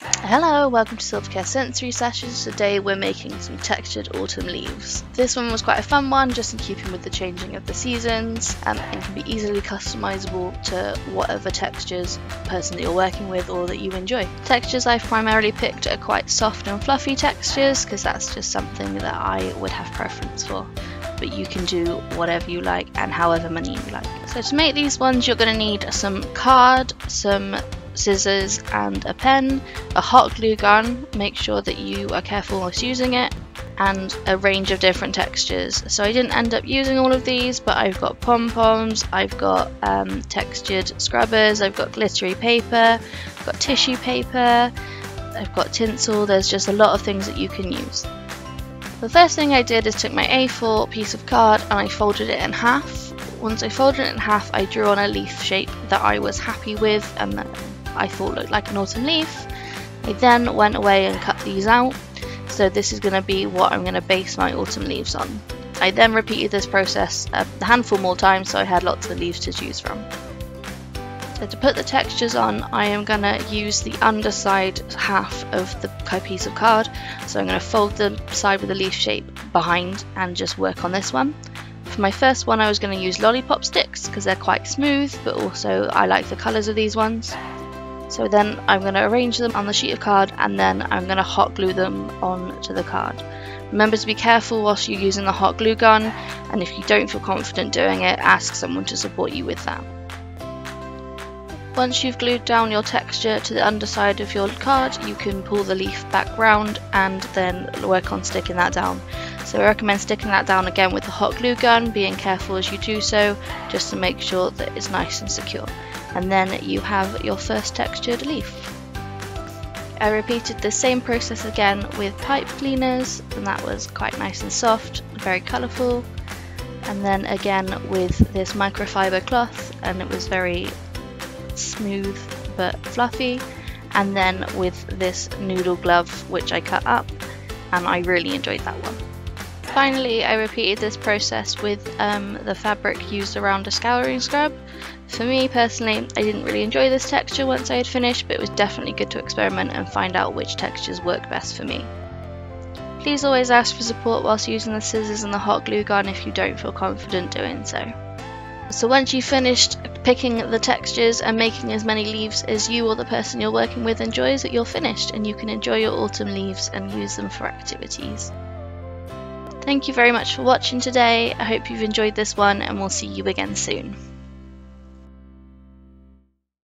Hello, welcome to Silva Care Sensory Sessions. Today we're making some textured autumn leaves. This one was quite a fun one, just in keeping with the changing of the seasons, um, and can be easily customizable to whatever textures person that you're working with or that you enjoy. Textures I've primarily picked are quite soft and fluffy textures because that's just something that I would have preference for but you can do whatever you like and however many you like. So to make these ones you're going to need some card, some scissors and a pen, a hot glue gun, make sure that you are careful whilst using it, and a range of different textures. So I didn't end up using all of these, but I've got pom-poms, I've got um, textured scrubbers, I've got glittery paper, I've got tissue paper, I've got tinsel, there's just a lot of things that you can use. The first thing I did is took my A4 piece of card and I folded it in half. Once I folded it in half, I drew on a leaf shape that I was happy with and that I thought looked like an autumn leaf. I then went away and cut these out. So this is going to be what I'm going to base my autumn leaves on. I then repeated this process a handful more times so I had lots of leaves to choose from. So to put the textures on, I am going to use the underside half of the piece of card. So I'm going to fold the side with the leaf shape behind and just work on this one. For my first one I was going to use lollipop sticks because they're quite smooth but also I like the colours of these ones. So then I'm going to arrange them on the sheet of card and then I'm going to hot glue them onto the card. Remember to be careful whilst you're using the hot glue gun and if you don't feel confident doing it, ask someone to support you with that. Once you've glued down your texture to the underside of your card, you can pull the leaf back round and then work on sticking that down. So I recommend sticking that down again with the hot glue gun, being careful as you do so, just to make sure that it's nice and secure and then you have your first textured leaf. I repeated the same process again with pipe cleaners and that was quite nice and soft, very colourful and then again with this microfiber cloth and it was very smooth but fluffy and then with this noodle glove which I cut up and I really enjoyed that one. Finally, I repeated this process with um, the fabric used around a scouring scrub. For me personally, I didn't really enjoy this texture once I had finished, but it was definitely good to experiment and find out which textures work best for me. Please always ask for support whilst using the scissors and the hot glue gun if you don't feel confident doing so. So once you've finished picking the textures and making as many leaves as you or the person you're working with enjoys, that you're finished and you can enjoy your autumn leaves and use them for activities. Thank you very much for watching today. I hope you've enjoyed this one and we'll see you again soon.